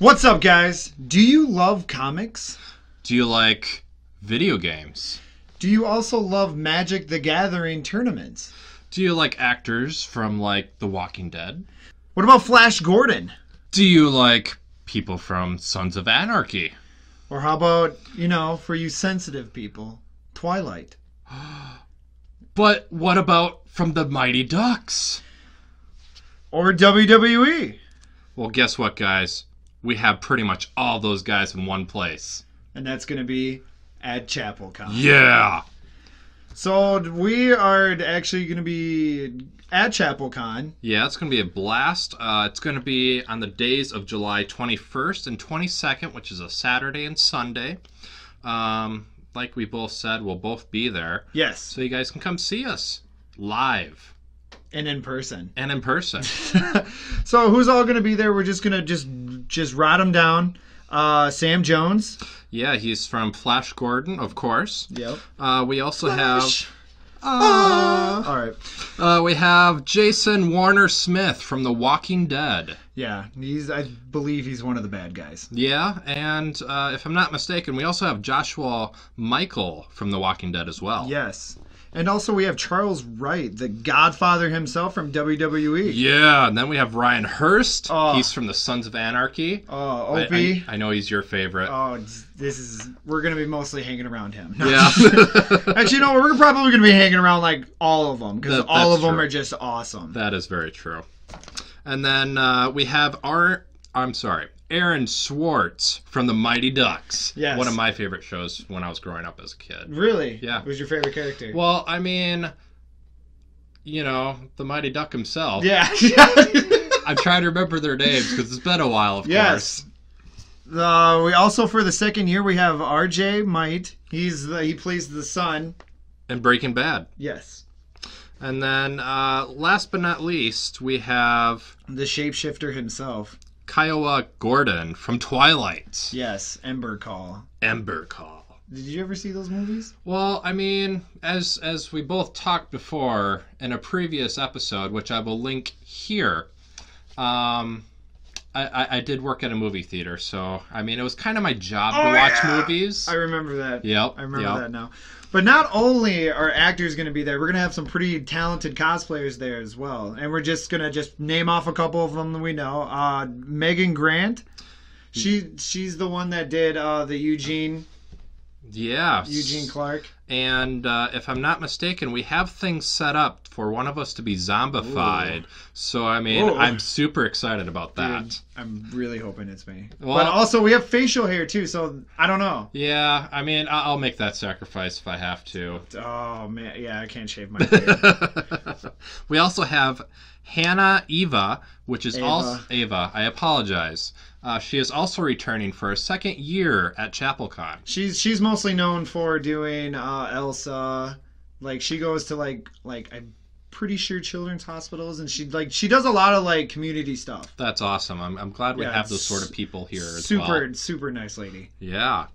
What's up, guys? Do you love comics? Do you like video games? Do you also love Magic the Gathering tournaments? Do you like actors from like The Walking Dead? What about Flash Gordon? Do you like people from Sons of Anarchy? Or how about, you know, for you sensitive people, Twilight? But what about from the Mighty Ducks? Or? WWE? Well, guess what, guys? We have pretty much all those guys in one place. And that's going to be at ChapelCon. Yeah. So we are actually going to be at ChapelCon. Yeah, it's going to be a blast. Uh, it's going to be on the days of July 21st and 22nd, which is a Saturday and Sunday. Um, like we both said, we'll both be there. Yes, So you guys can come see us live and in person. and in person. so who's all going to be there? We're just going to just just rot them down. Uh, Sam Jones. yeah, he's from Flash Gordon, of course. Yep. Uh, we also Flash. have. Uh, All right. uh, we have Jason Warner Smith from The Walking Dead. Yeah, he's. I believe he's one of the bad guys. Yeah, and uh, if I'm not mistaken, we also have Joshua Mikel from The Walking Dead as well. Yes. And also we have Charles Wright, the Godfather himself from WWE. Yeah, and then we have Ryan Hurst. Oh. He's from the Sons of Anarchy. Oh, I- Opie. I, I know he's your favorite. Oh, this is. We're gonna be mostly hanging around him. yeah. Actually, no, we're probably gonna be hanging around like all of them because That- all of them true. are just awesome. that is very true. And then uh, we have our. I'm sorry, Aaron Schwartz from the Mighty Ducks. Yes. One of my favorite shows when I was growing up as a kid. Really? Yeah. Who's your favorite character? Well, I mean, you know, the Mighty Duck himself. yeah. I'm trying to remember their names because it's been a while, of course. yes. Uh, we also for the second year we have R.J. Mitte. He's the, he plays the son. And Breaking Bad. Yes. And then, uh, last but not least, we have The shapeshifter himself. Kiowa Gordon from Twilight. Yes. Embry Call. Embry Call. Did you ever see those movies? Well, I mean, as as we both talked before in a previous episode, which I will link here, um, I, I, did work at a movie theater, so I mean, it was kind of my job Oh, to watch yeah! movies. I remember that. Yep. I remember yep. that now. But not only are actors going to be there, we're going to have some pretty talented cosplayers there as well. And we're just going to just name off a couple of them that we know. Uh, Megan Grant. She she's the one that did uh, the Eugene Yeah. Eugene Clark. And uh, if I'm not mistaken, we have things set up for one of us to be zombified. So I mean, Ooh. I'm super excited about that. Dude, I'm really hoping it's me. Well- but also we have facial hair too, so I don't know. Yeah, I mean, I'll make that sacrifice if I have to. Oh man, yeah, I can't shave my beard. we also have Hannah Eva, which is Ava. also Ava. I apologize. Uh, she is also returning for a second year at ChapelCon. she's she's mostly known for doing uh, Elsa. Like she goes to like like I'm pretty sure children's hospitals, and she like she does a lot of like community stuff. That's awesome. I'm, I'm glad we Yeah, have those sort of people here as super well. super nice lady. Yeah.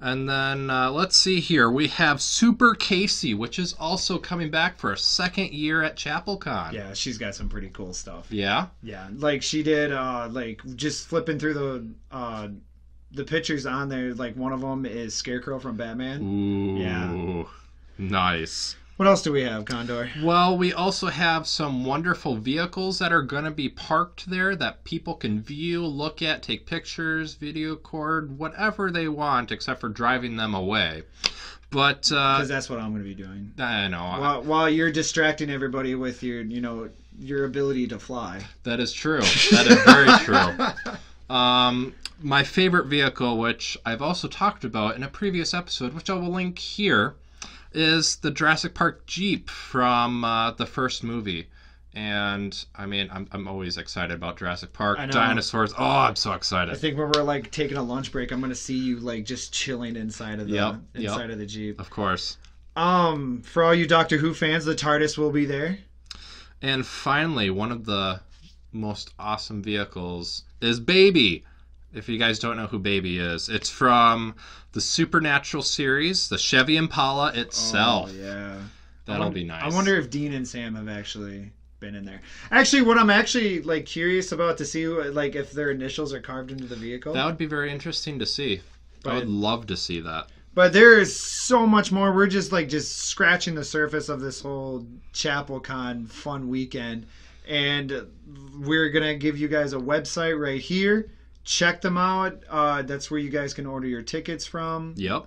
And then uh, let's see here. We have Super Casey, which is also coming back for a second year at ChapelCon. Yeah, she's got some pretty cool stuff. Yeah. Yeah, like she did uh like just flipping through the uh the pictures on there. Like one of them is Scarecrow from Batman. Ooh. Yeah. Nice. What else do we have, Condor? Well, we also have some wonderful vehicles that are going to be parked there that people can view, look at, take pictures, video record, whatever they want, except for driving them away. But uh, Because that's what I'm going to be doing. I know While, while you're distracting everybody with your, you know, your ability to fly. that is true. That is very true. Um, my favorite vehicle, which I've also talked about in a previous episode, which I will link here, is the Jurassic Park Jeep from uh, the first movie. And I mean, I'm, I'm always excited about Jurassic Park. Dinosaurs. Oh, I'm so excited. I think when we're like taking a lunch break, I'm gonna see you like just chilling inside of the Yep, yep. inside of the jeep. Of course. Um, for all you Doctor Who fans, the TARDIS will be there. And finally, one of the most awesome vehicles is Baby. If you guys don't know who Baby is, it's from the Supernatural series, the Chevy Impala oh, itself. Oh, yeah. That'll won- be nice. I wonder if Dean and Sam have actually been in there. Actually, what I'm actually like curious about to see like if their initials are carved into the vehicle. That would be very interesting to see. I would love to see that. But there is so much more. We're just like just scratching the surface of this whole ChapelCon fun weekend, and we're gonna give you guys a website right here. Check them out. Uh, that's where you guys can order your tickets from. Yep.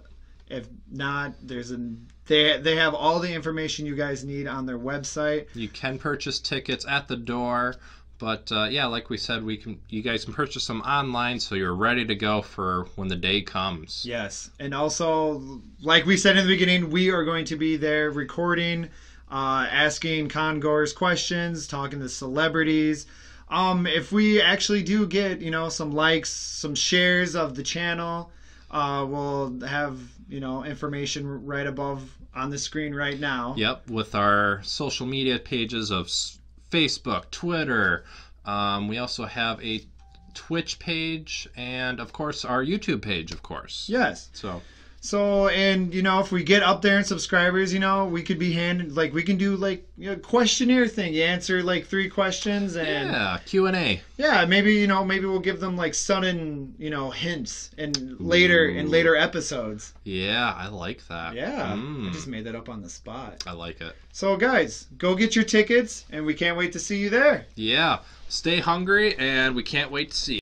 If not, there's an they they have all the information you guys need on their website. You can purchase tickets at the door, but uh, yeah, like we said, we can. You guys can purchase them online, so you're ready to go for when the day comes. Yes, and also, like we said in the beginning, we are going to be there recording, uh, asking congoers questions, talking to celebrities. Um, if we actually do get, you know, some likes, some shares of the channel, uh, we'll have, you know, information right above on the screen right now. Yep, with our social media pages of Facebook, Twitter. Um, we also have a Twitch page, and of course our YouTube page, of course. Yes. So So, and you know, if we get up there in subscribers, you know, we could be handed like we can do like you know, questionnaire thing. You answer like three questions and yeah, Q and A. Yeah, maybe you know, maybe we'll give them like sudden, you know, hints and later in later episodes. Yeah, I like that. Yeah, Mm, I just made that up on the spot. I like it. So guys, go get your tickets, and we can't wait to see you there. Yeah, stay hungry, and we can't wait to see. you.